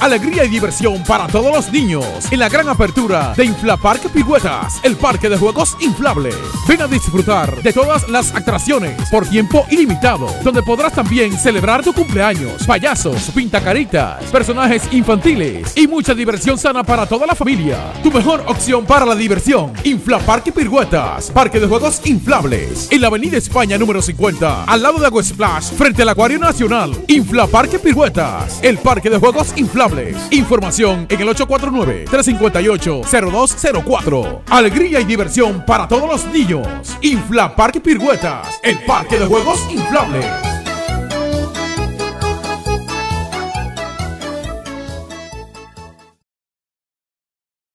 alegría y diversión para todos los niños en la gran apertura de Inflaparque Pigüetas, el parque de juegos inflable. Ven a disfrutar de todas las atracciones por tiempo ilimitado, donde podrás también celebrar tu cumpleaños, payasos, pintacaritas, personajes infantiles y mucha diversión sana para toda la familia. Tu mejor opción para la diversión, Inflaparque Pigüetas, parque de juegos inflables, en la Avenida España número 50, al lado de Agua Splash, frente al Acuario Nacional. Inflaparque Pirguetas, el parque de juegos inflables. Información en el 849-358-0204. Alegría y diversión para todos los niños. Inflaparque Pirguetas, el parque de juegos inflables.